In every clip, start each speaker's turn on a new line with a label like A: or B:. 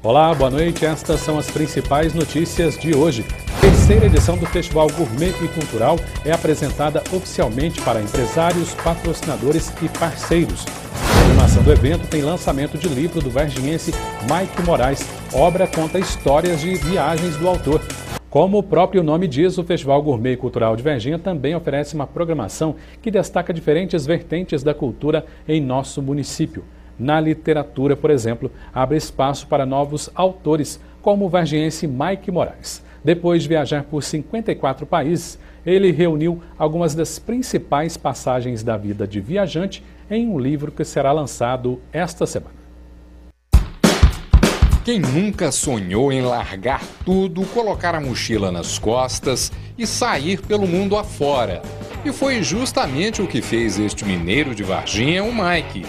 A: Olá, boa noite. Estas são as principais notícias de hoje. Terceira edição do Festival Gourmet e Cultural é apresentada oficialmente para empresários, patrocinadores e parceiros. A animação do evento tem lançamento de livro do verginense Mike Moraes. Obra conta histórias de viagens do autor. Como o próprio nome diz, o Festival Gourmet e Cultural de Verginha também oferece uma programação que destaca diferentes vertentes da cultura em nosso município. Na literatura, por exemplo, abre espaço para novos autores, como o vergiense Mike Moraes. Depois de viajar por 54 países, ele reuniu algumas das principais passagens da vida de viajante em um livro que será lançado esta semana.
B: Quem nunca sonhou em largar tudo, colocar a mochila nas costas e sair pelo mundo afora? E foi justamente o que fez este mineiro de Varginha, o Mike.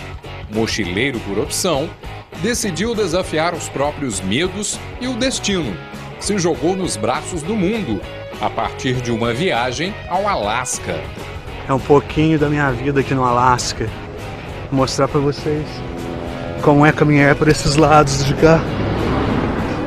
B: Mochileiro por opção, decidiu desafiar os próprios medos e o destino. Se jogou nos braços do mundo, a partir de uma viagem ao Alasca.
C: É um pouquinho da minha vida aqui no Alasca. Vou mostrar para vocês como é caminhar por esses lados de cá.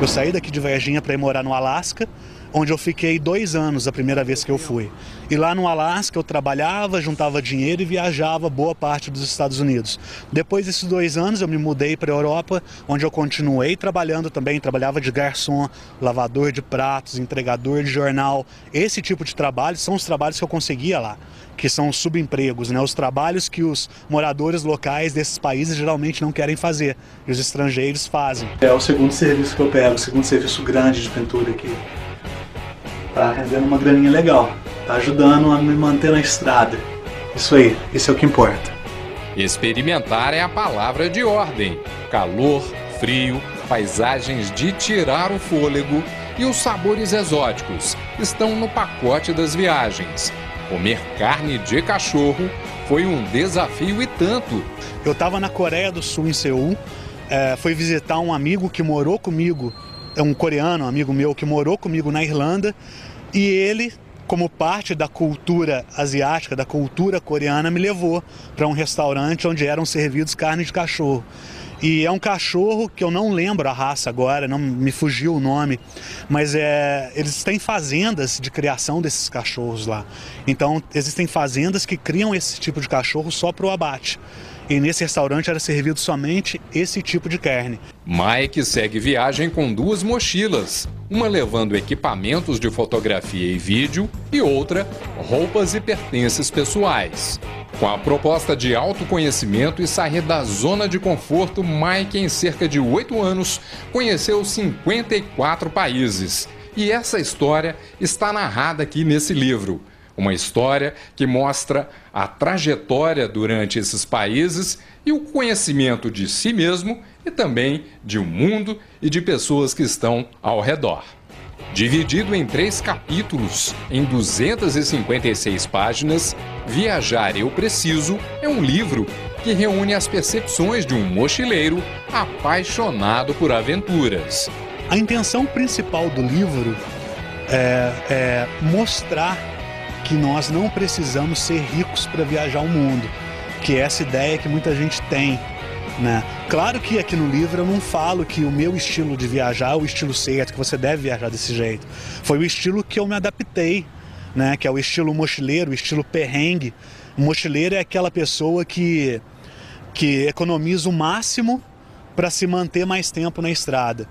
C: Eu saí daqui de Varginha para ir morar no Alasca, onde eu fiquei dois anos a primeira vez que eu fui. E lá no Alasca eu trabalhava, juntava dinheiro e viajava boa parte dos Estados Unidos. Depois desses dois anos eu me mudei para a Europa, onde eu continuei trabalhando também. Trabalhava de garçom, lavador de pratos, entregador de jornal. Esse tipo de trabalho são os trabalhos que eu conseguia lá que são os subempregos, né? os trabalhos que os moradores locais desses países geralmente não querem fazer e os estrangeiros fazem. É o segundo serviço que eu pego, o segundo serviço grande de pintura aqui. Tá rendendo uma graninha legal, tá ajudando a me manter na estrada. Isso aí, isso é o que importa.
B: Experimentar é a palavra de ordem. Calor, frio, paisagens de tirar o fôlego e os sabores exóticos estão no pacote das viagens. Comer carne de cachorro foi um desafio e tanto.
C: Eu estava na Coreia do Sul, em Seul, é, fui visitar um amigo que morou comigo, é um coreano, um amigo meu que morou comigo na Irlanda, e ele, como parte da cultura asiática, da cultura coreana, me levou para um restaurante onde eram servidos carne de cachorro. E é um cachorro que eu não lembro a raça agora, não me fugiu o nome, mas é, eles têm fazendas de criação desses cachorros lá. Então existem fazendas que criam esse tipo de cachorro só para o abate. E nesse restaurante era servido somente esse tipo de carne.
B: Mike segue viagem com duas mochilas, uma levando equipamentos de fotografia e vídeo e outra roupas e pertences pessoais. Com a proposta de autoconhecimento e sair da zona de conforto, Mike, em cerca de oito anos, conheceu 54 países. E essa história está narrada aqui nesse livro. Uma história que mostra a trajetória durante esses países e o conhecimento de si mesmo e também de um mundo e de pessoas que estão ao redor. Dividido em três capítulos, em 256 páginas, Viajar Eu Preciso é um livro que reúne as percepções de um mochileiro apaixonado por aventuras.
C: A intenção principal do livro é, é mostrar que nós não precisamos ser ricos para viajar o mundo, que é essa ideia que muita gente tem né? Claro que aqui no livro eu não falo que o meu estilo de viajar é o estilo certo, que você deve viajar desse jeito. Foi o estilo que eu me adaptei, né? que é o estilo mochileiro, o estilo perrengue. O mochileiro é aquela pessoa que, que economiza o máximo para se manter mais tempo na estrada.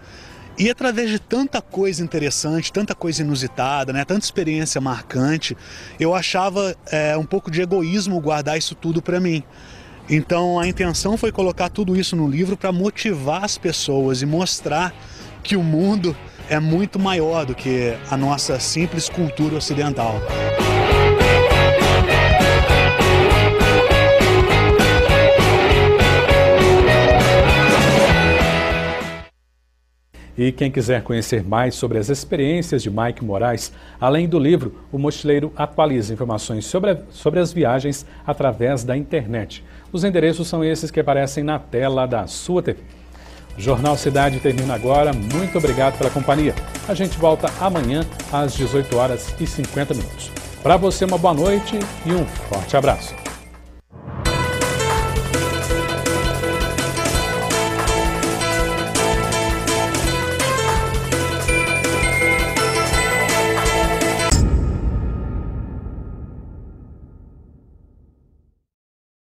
C: E através de tanta coisa interessante, tanta coisa inusitada, né, tanta experiência marcante, eu achava é, um pouco de egoísmo guardar isso tudo para mim. Então a intenção foi colocar tudo isso no livro para motivar as pessoas e mostrar que o mundo é muito maior do que a nossa simples cultura ocidental.
A: E quem quiser conhecer mais sobre as experiências de Mike Moraes, além do livro, o Mochileiro atualiza informações sobre, a, sobre as viagens através da internet. Os endereços são esses que aparecem na tela da sua TV. O Jornal Cidade termina agora. Muito obrigado pela companhia. A gente volta amanhã às 18 horas e 50 minutos. Para você, uma boa noite e um forte abraço.